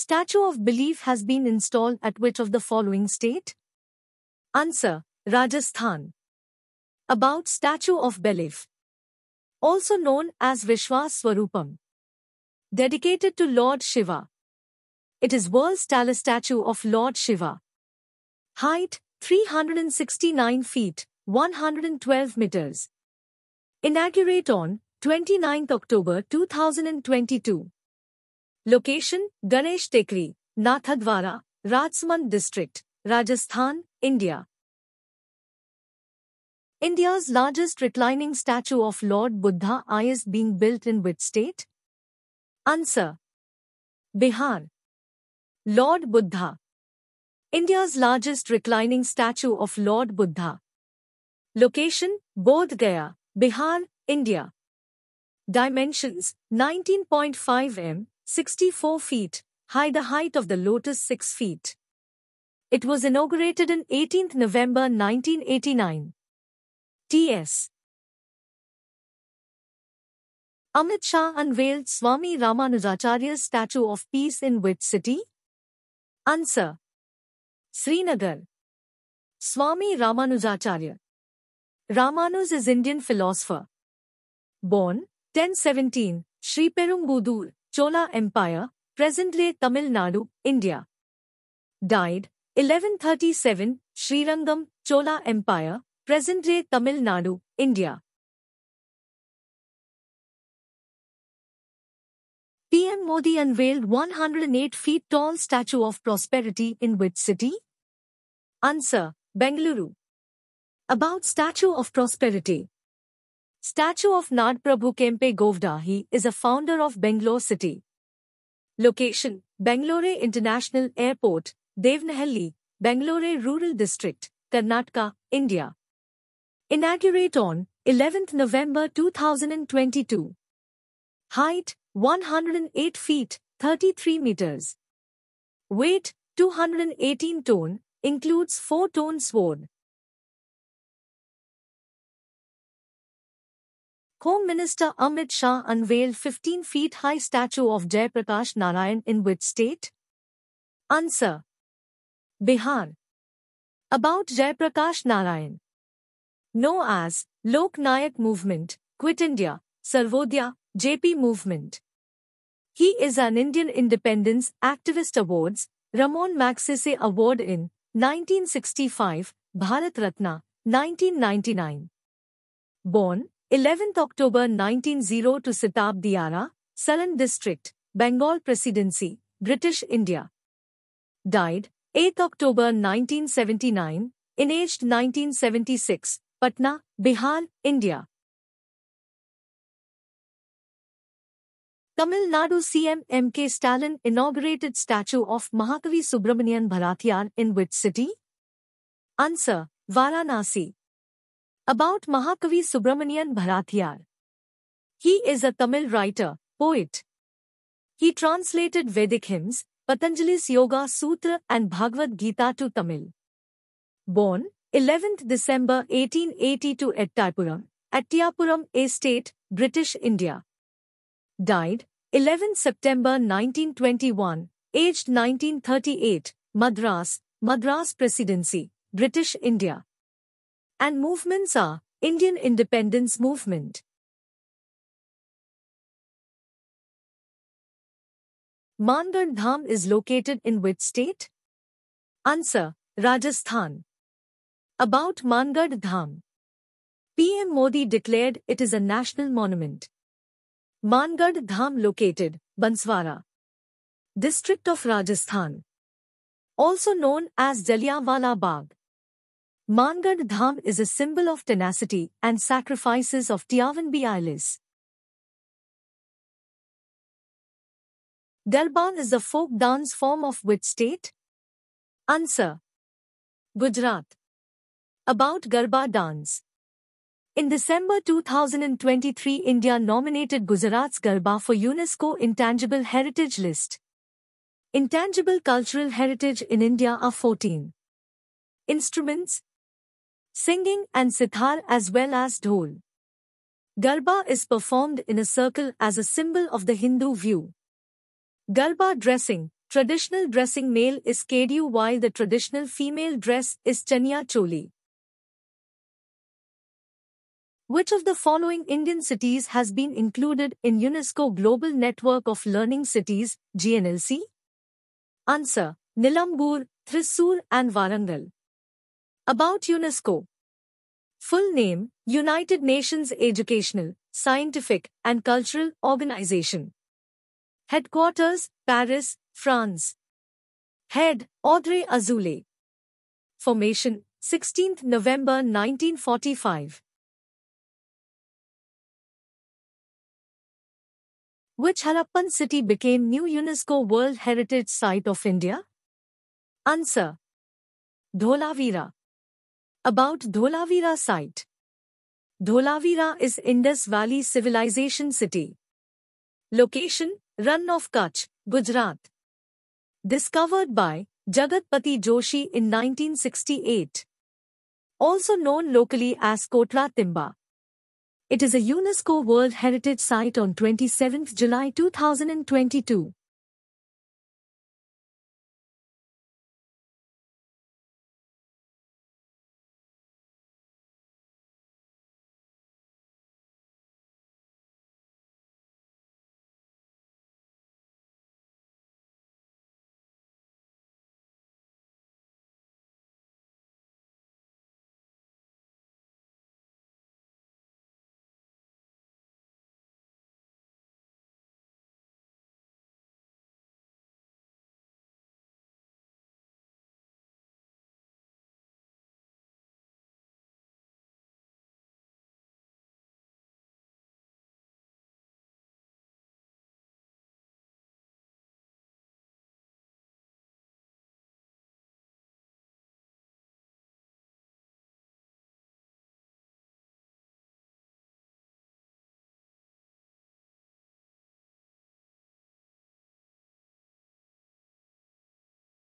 Statue of Belief has been installed at which of the following state? Answer. Rajasthan. About Statue of Belief. Also known as Vishwas Swarupam. Dedicated to Lord Shiva. It is world's tallest statue of Lord Shiva. Height 369 feet, 112 meters. Inaugurate on 29 October 2022. Location Ganesh Tekri, Nathdwara, Rajsamand District, Rajasthan, India. India's largest reclining statue of Lord Buddha is being built in which state? Answer. Bihar. Lord Buddha. India's largest reclining statue of Lord Buddha. Location Bodh Gaya, Bihar, India. Dimensions 19.5 m, 64 feet, high the height of the lotus 6 feet. It was inaugurated on 18 November 1989. T.S. Amit Shah unveiled Swami Ramanujacharya's statue of peace in which city? Answer. Srinagar. Swami Ramanujacharya. Ramanus is Indian philosopher. Born 1017, Sri Perumbudur, Chola Empire, present-day Tamil Nadu, India. Died 1137, Srirangam, Chola Empire, present-day Tamil Nadu, India. PM Modi unveiled 108 feet tall statue of prosperity in which city? Answer, Bengaluru. About Statue of Prosperity. Statue of Nadprabhu Kempe Gowda is a founder of Bangalore city. Location, Bangalore International Airport, Devanahalli, Bangalore Rural District, Karnataka, India. Inaugurate on 11th November 2022. Height, 108 feet, 33 meters. Weight, 218 ton, includes 4 ton sword. Home Minister Amit Shah unveiled 15 feet high statue of Jayaprakash Narayan in which state? Answer. Bihar. About Jayaprakash Narayan. Known as Lok Nayak Movement, Quit India, Sarvodaya, JP Movement. He is an Indian Independence Activist Awards, Ramon Magsaysay Award in 1965, Bharat Ratna, 1999. Born 11th October 1900 to Sitab Diara, Saran District, Bengal Presidency, British India. Died 8th October 1979, in aged 1976, Patna, Bihar, India. Tamil Nadu CM M.K. Stalin inaugurated statue of Mahakavi Subramanian Bharatiyar in which city? Answer, Varanasi. About Mahakavi Subramanian Bharatiyar. He is a Tamil writer, poet. He translated Vedic hymns, Patanjali's Yoga Sutra and Bhagavad Gita to Tamil. Born 11th December 1882 at Taipuram, Attiyapuram Estate, British India. Died 11 September 1921, aged 1938, Madras, Madras Presidency, British India and movements are Indian Independence Movement. Mangad Dham is located in which state? Answer, Rajasthan. About Mangad Dham. PM Modi declared it is a national monument. Mangad Dham located, Banswara. District of Rajasthan. Also known as Jallianwala Bagh. Mangad Dham is a symbol of tenacity and sacrifices of Tiavanbi Isles. Garba is the folk dance form of which state? Answer. Gujarat. About Garba dance. In December 2023 India nominated Gujarat's Garba for UNESCO Intangible Heritage List. Intangible cultural heritage in India are 14. Instruments, singing and sitar as well as dhol. Garba is performed in a circle as a symbol of the Hindu view. Garba dressing, traditional dressing male is Kedu while the traditional female dress is Chaniya Choli. Which of the following Indian cities has been included in UNESCO Global Network of Learning Cities, GNLC? Answer. Nilambur, Thrissur and Warangal. About UNESCO. Full name, United Nations Educational, Scientific and Cultural Organization. Headquarters, Paris, France. Head, Audrey Azoulay. Formation, 16th November 1945. Which Harappan city became new UNESCO World Heritage Site of India? Answer. Dholavira. About Dholavira site. Dholavira is Indus Valley Civilization City. Location, Rann of Kutch, Gujarat. Discovered by Jagatpati Joshi in 1968. Also known locally as Kotla Timba. It is a UNESCO World Heritage Site on 27 July 2022.